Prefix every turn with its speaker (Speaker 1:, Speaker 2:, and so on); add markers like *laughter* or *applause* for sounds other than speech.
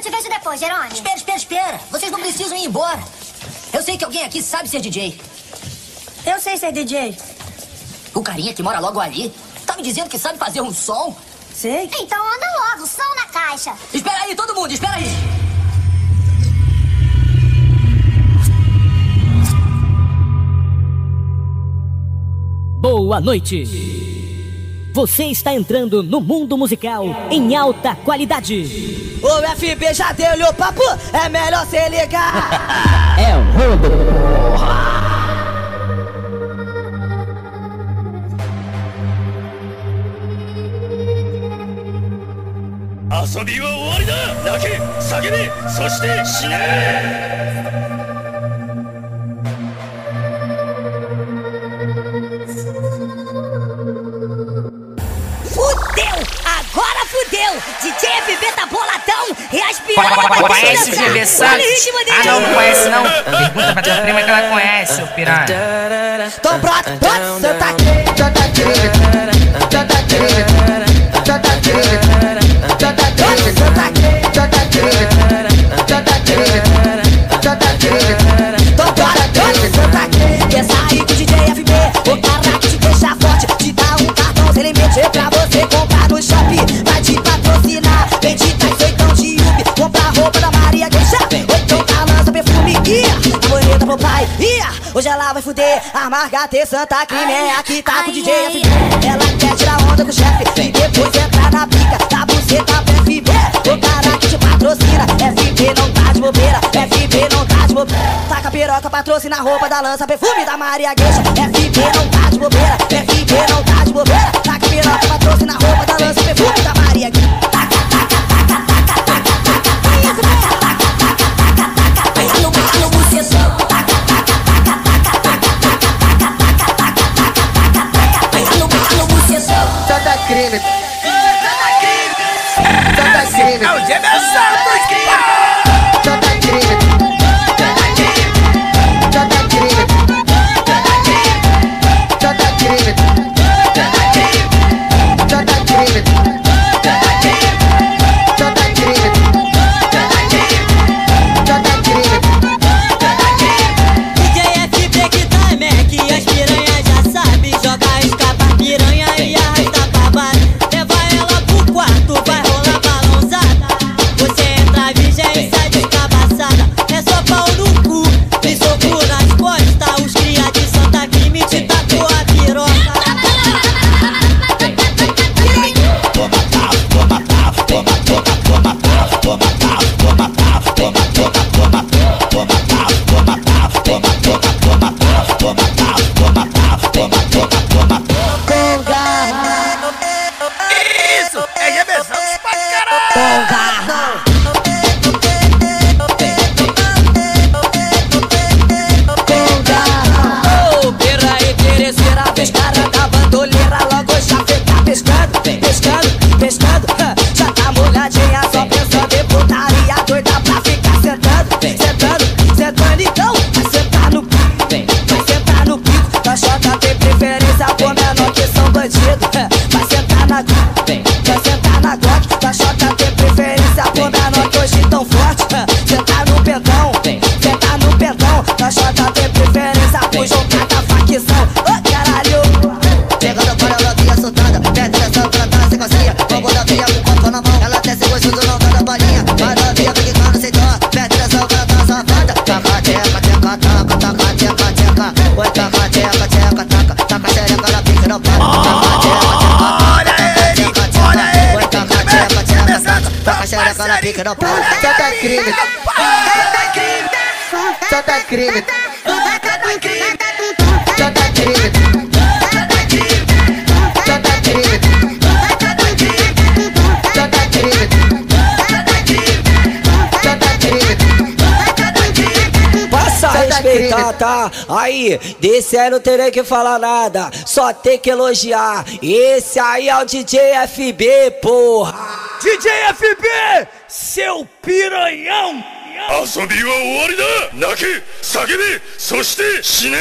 Speaker 1: Eu te vejo depois, Jerônimo.
Speaker 2: Espera, espera, espera. Vocês não precisam ir embora. Eu sei que alguém aqui sabe ser DJ.
Speaker 3: Eu sei ser DJ.
Speaker 2: O carinha que mora logo ali tá me dizendo que sabe fazer um som.
Speaker 3: Sei.
Speaker 1: Então anda logo, som na caixa.
Speaker 2: Espera aí, todo mundo, espera aí.
Speaker 4: Boa noite. Você está entrando no mundo musical em alta qualidade.
Speaker 5: O FB já deu o papo, é melhor se ligar. *laughs*
Speaker 4: é o rodo, porra.
Speaker 6: Asobi!
Speaker 5: Fudeu! DJ FB tá boladão e as piranhas
Speaker 7: Conhece o GB Santos? Ah, não, não conhece não. Pergunta pra tua prima que ela conhece, o piranha.
Speaker 5: Então pronto, pronto, senta aqui. Então Hoje ela vai fuder, a Margate Santa Crime é aqui, tá com o DJ FB. Ela quer tirar onda com o chefe e depois entrar na pica da buceta pro FB. O cara que te patrocina, FB não tá de bobeira, FB não tá de bobeira. Taca a piroca, patrocina a roupa da lança, perfume da Maria Gueixa. FB não tá de bobeira, FB não tá de bobeira. Taca a piroca, patrocina a roupa da lança, perfume da Conga. Isso,
Speaker 6: é
Speaker 8: reversão pra
Speaker 6: caralho.
Speaker 9: Pica não para Santa crime
Speaker 6: Santa crime!
Speaker 9: Santa crime
Speaker 6: Santa crime!
Speaker 9: Santa crime
Speaker 5: respeitar, tá? Aí, desse aí não terei que falar nada, só tem que elogiar. Esse aí é o DJ FB, porra.
Speaker 6: DJ FB! Seu piranhão! 遊びは終わりだ泣け叫べそして死ね